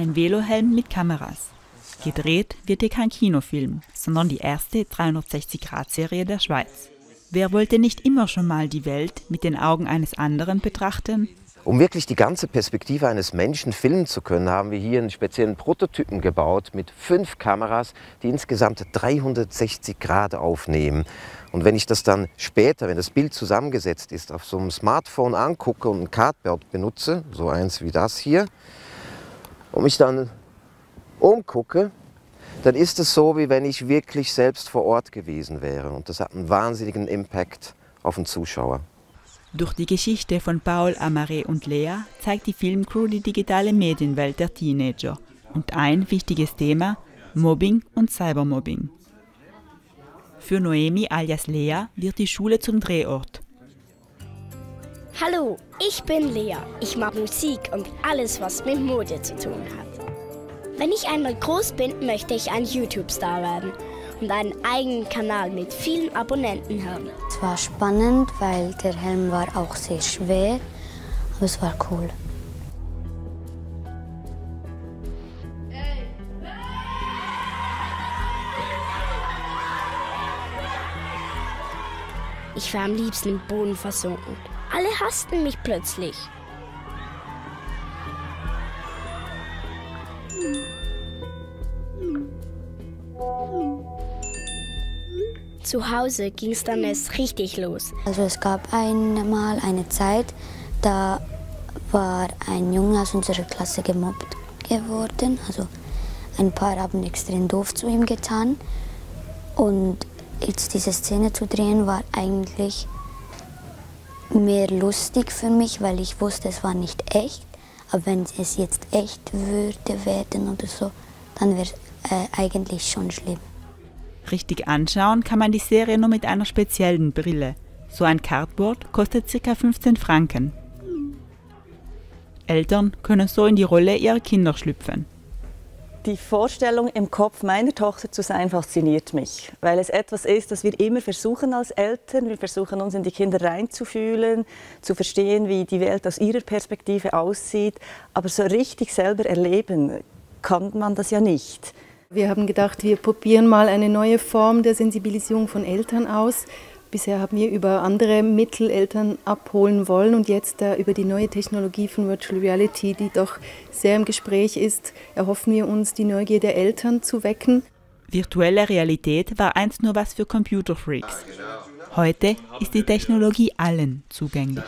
Ein Velohelm mit Kameras. Gedreht wird hier kein Kinofilm, sondern die erste 360-Grad-Serie der Schweiz. Wer wollte nicht immer schon mal die Welt mit den Augen eines anderen betrachten? Um wirklich die ganze Perspektive eines Menschen filmen zu können, haben wir hier einen speziellen Prototypen gebaut mit fünf Kameras, die insgesamt 360 Grad aufnehmen. Und wenn ich das dann später, wenn das Bild zusammengesetzt ist, auf so einem Smartphone angucke und ein Cardboard benutze, so eins wie das hier, und mich dann umgucke, dann ist es so, wie wenn ich wirklich selbst vor Ort gewesen wäre. Und das hat einen wahnsinnigen Impact auf den Zuschauer. Durch die Geschichte von Paul, Amare und Lea zeigt die Filmcrew die digitale Medienwelt der Teenager und ein wichtiges Thema, Mobbing und Cybermobbing. Für Noemi alias Lea wird die Schule zum Drehort. Ich bin Lea. Ich mag Musik und alles, was mit Mode zu tun hat. Wenn ich einmal groß bin, möchte ich ein YouTube-Star werden und einen eigenen Kanal mit vielen Abonnenten haben. Es war spannend, weil der Helm war auch sehr schwer, aber es war cool. Ich war am liebsten im Boden versunken. Alle hassten mich plötzlich. Zu Hause ging es dann erst richtig los. Also es gab einmal eine Zeit, da war ein Junge aus unserer Klasse gemobbt geworden. Also ein paar haben extrem doof zu ihm getan. Und jetzt diese Szene zu drehen war eigentlich mehr lustig für mich, weil ich wusste, es war nicht echt. Aber wenn es jetzt echt würde werden oder so, dann wäre es äh, eigentlich schon schlimm. Richtig anschauen kann man die Serie nur mit einer speziellen Brille. So ein Cardboard kostet ca. 15 Franken. Eltern können so in die Rolle ihrer Kinder schlüpfen. Die Vorstellung, im Kopf meiner Tochter zu sein, fasziniert mich, weil es etwas ist, das wir immer versuchen als Eltern. Wir versuchen uns in die Kinder reinzufühlen, zu verstehen, wie die Welt aus ihrer Perspektive aussieht. Aber so richtig selber erleben kann man das ja nicht. Wir haben gedacht, wir probieren mal eine neue Form der Sensibilisierung von Eltern aus. Bisher haben wir über andere Mittel Eltern abholen wollen und jetzt äh, über die neue Technologie von Virtual Reality, die doch sehr im Gespräch ist, erhoffen wir uns, die Neugier der Eltern zu wecken. Virtuelle Realität war einst nur was für Computerfreaks. Heute ist die Technologie allen zugänglich.